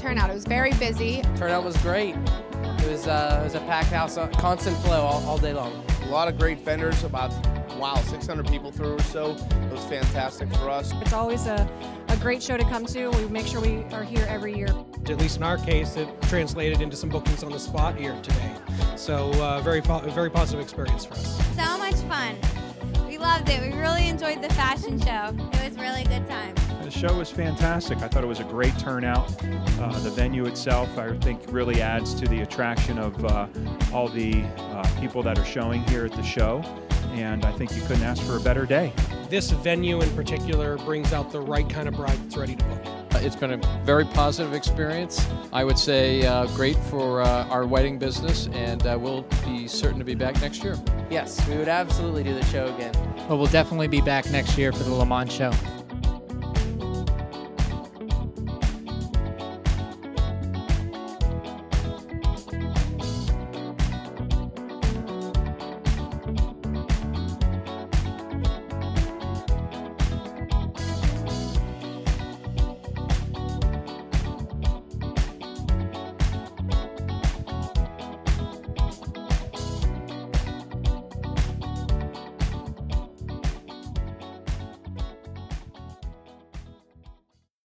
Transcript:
turnout. It was very busy. Turnout was great. It was, uh, it was a packed house, uh, constant flow all, all day long. A lot of great vendors, about, wow, 600 people through or so. It was fantastic for us. It's always a, a great show to come to. We make sure we are here every year. At least in our case, it translated into some bookings on the spot here today. So uh, very, po- very positive experience for us. So much fun. We loved it. We really enjoyed the fashion show. It was really good time. The show was fantastic. I thought it was a great turnout. Uh, the venue itself, I think, really adds to the attraction of uh, all the uh, people that are showing here at the show. And I think you couldn't ask for a better day. This venue in particular brings out the right kind of bride that's ready to book. It's been a very positive experience. I would say uh, great for uh, our wedding business, and uh, we'll be certain to be back next year. Yes, we would absolutely do the show again. But we'll definitely be back next year for the LeMont show.